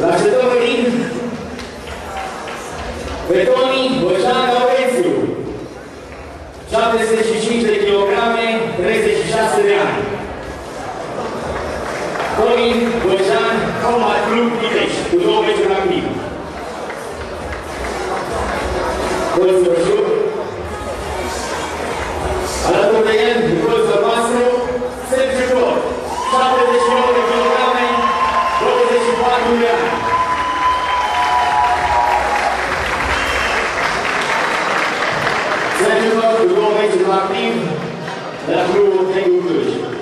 La Lacedorii, Betonii, Băceaga, Orețiu, 75 de kilograme, 36 de ani. Toni Băjean, Coma Club Pitești, cu două meciuri la mine. Consul Alături de el, Sergiu Cor, cu două meciuri activ, de la clubul Tegu Cluj. Iar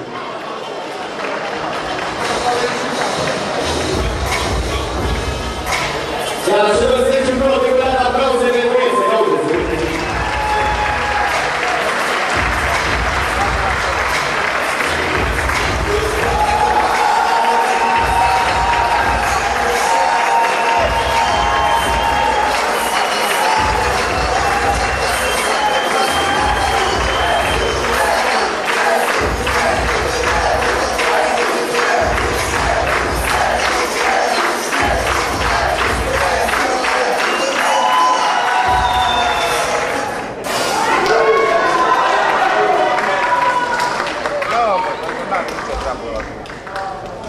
Obrigado.